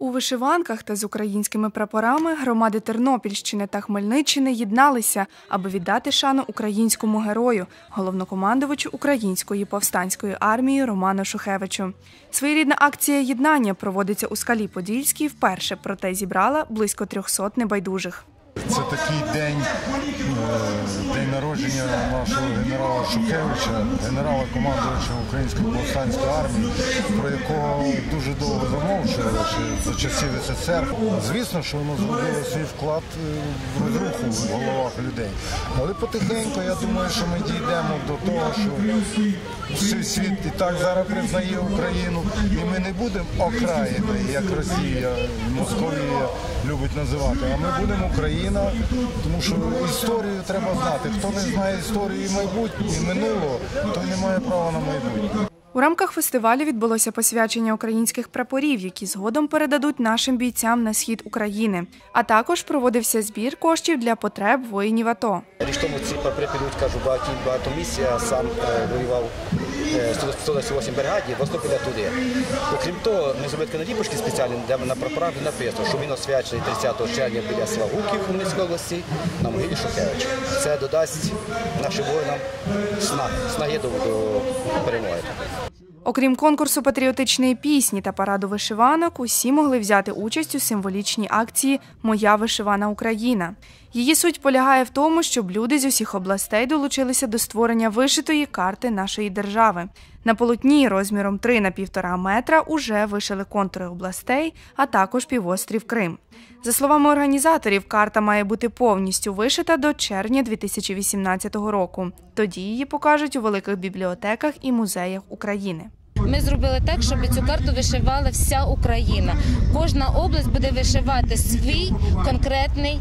У вишиванках та з українськими прапорами громади Тернопільщини та Хмельниччини єдналися, аби віддати шану українському герою, головнокомандувачу української повстанської армії Роману Шухевичу. Своєрідна акція єднання проводиться у скалі Подільській вперше, проте зібрала близько 300 небайдужих. Це такий день, е, день народження нашого генерала Шухевича, генерала командувача Української повстанської армії, про якого дуже довго замовчували ще за часів СССР. Звісно, що воно зробило свій вклад е, в розруху в головах людей. Але потихеньку я думаю, що ми дійдемо до того, що всій світ і так зараз признає Україну, і ми не будемо окраїною, як Росія, Московія любить називати, а ми будемо Україна, тому що історію треба знати. Хто не знає історії майбутнього і минулого, той не має права на майбутнє. У рамках фестивалю відбулося посвячення українських прапорів, які згодом передадуть нашим бійцям на схід України. А також проводився збір коштів для потреб воїнів АТО. Річ тому ці прапори підуть, кажу, багато, багато місць. Я сам е, воював 128 бригаді, виступили туди. Окрім того, ми зробили такі наліпочки спеціальні, де на прапорах написано, що він освячений 30 червня біля Славуків Хмельницької області на могилі Шухевича. Це додасть нашим воїнам сна, снаги до, до перемоги. Окрім конкурсу патріотичної пісні та параду вишиванок, усі могли взяти участь у символічній акції Моя вишивана Україна. Її суть полягає в тому, щоб люди з усіх областей долучилися до створення вишитої карти нашої держави. На полотні розміром 3 на 1,5 метра уже вишили контури областей, а також півострів Крим. За словами організаторів, карта має бути повністю вишита до червня 2018 року. Тоді її покажуть у великих бібліотеках і музеях України. Ми зробили так, щоб цю карту вишивала вся Україна. Кожна область буде вишивати свій конкретний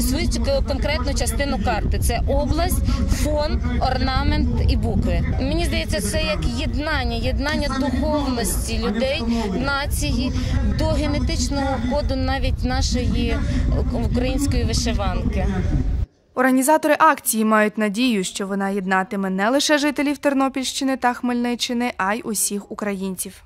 свою конкретну частину карти. Це область, фон, орнамент і букви. Мені здається, це як єднання, єднання духовності людей, нації до генетичного коду навіть нашої української вишиванки. Організатори акції мають надію, що вона єднатиме не лише жителів Тернопільщини та Хмельниччини, а й усіх українців.